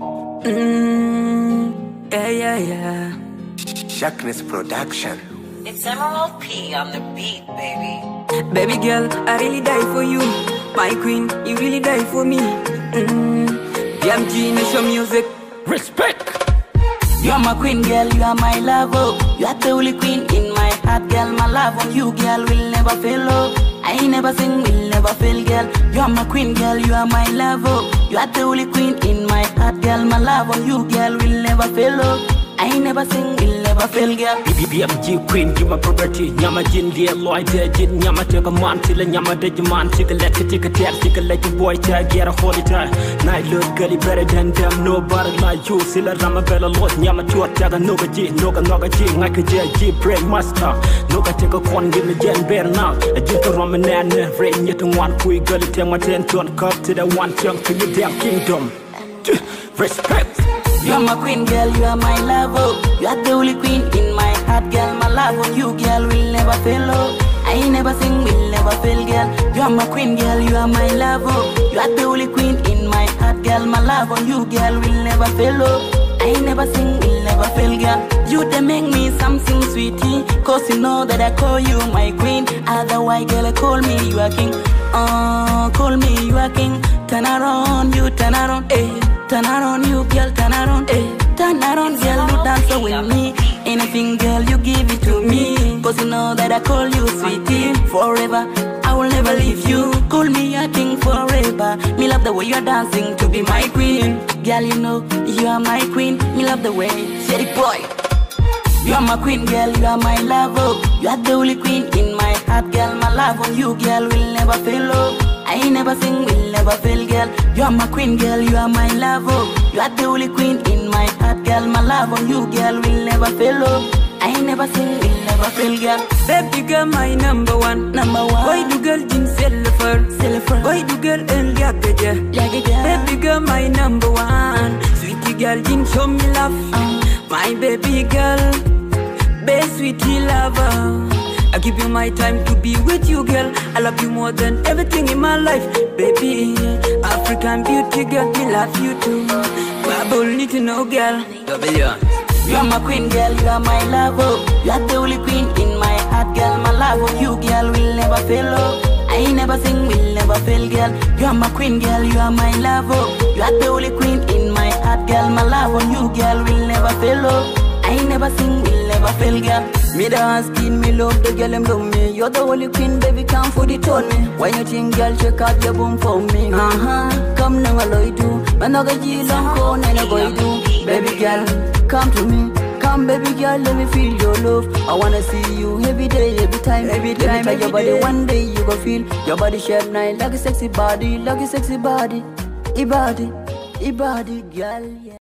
Mm, yeah, yeah, yeah. Sharkness Production. It's Emerald P on the beat, baby. Baby girl, I really die for you. My queen, you really die for me. Mm, DMG Nation Music. Respect. You are my queen, girl, you are my lover. You are the only queen in my heart, girl. My love on you, girl, will never fail. Oh. I ain't never sing, will never fail, girl. You are my queen, girl, you are my lover. You are the only queen in my heart, girl. My love on you, girl, will never fail. Oh. I never sing, will never fail, girl. BBMG Queen, you my property. Nyama jin dia loy de jin nyama take a man till a nyama de man take a let it take a tell take a let your boy tag get a holy time. Night look girly better than them nobody like you. Sila rama bella lot nyama chuat tag a noga ji noga noga ji ngaka ji ji brain master. Noga take a con give me jen bear now. A jit a rum and rain yet one kui girly take my ten ton cup to the one chunk to your damn kingdom. Respect. You are my queen, girl, you are my lover. You are the only queen in my heart, girl. My love on you, girl, will never fail. Oh. I never sing, will never fail, girl. You are my queen, girl, you are my lover. You are the only queen in my heart, girl. My love on you, girl, will never fail. Oh. I never sing, will never fail, girl. You they make me something sweetie, cause you know that I call you my queen. Otherwise, girl, call me you are king. Uh, call me you are king. Turn around, you turn around, eh. Turn around, you girl, turn around, eh. Turn around, girl, you dance with me. Anything, girl, you give it to me. Cause you know that I call you sweetie forever. I will never leave you. Call me a king forever. Me love the way you're dancing to be my queen. Girl, you know you are my queen. Me love the way. Say it, boy. You are my queen, girl, you are my lover. You are the only queen in my heart, girl. My love on you, girl, will never fail. Oh. I ain't never sing, will never fail, girl. You are my queen, girl, you are my lover. Oh. You are the only queen in my heart, girl. My love on you, girl, will never fail. Oh. I ain't never sing, will never fail, girl. Baby girl, my number one. Number one. Why do girl jin silver? Silver. Why do girl el yagaja? Yagaja. Baby girl, my number one. Sweetie girl, jin show me love. Uh. My baby girl, be sweetie lover. I give you my time to be with you, girl. I love you more than everything in my life, baby. African beauty, girl, me love you too. Bubble need to know, girl. W. You are my queen, girl, you are my lover. You are the only queen in my heart, girl. My love on you, girl, will never fail. Oh. I never sing, will never fail, girl. You are my queen, girl, you are my lover. You are the only queen in my heart, girl. My love on you, girl, will never fail. Oh. I never sing, will never fail, girl. Me the asking, me love the girl, them love me. You're the only queen, baby, come for the tone me. Why you think, girl, check out your boom for me? Uh huh. Come now, I love you. Man, I got you long, go, and I go do. Baby girl, come to me. Come, baby girl, let me feel your love. I wanna see you every day, every time, every time. Let me your body, one day you go feel your body shape nice, like a sexy body, like a sexy body, e body, e body, girl. Yeah.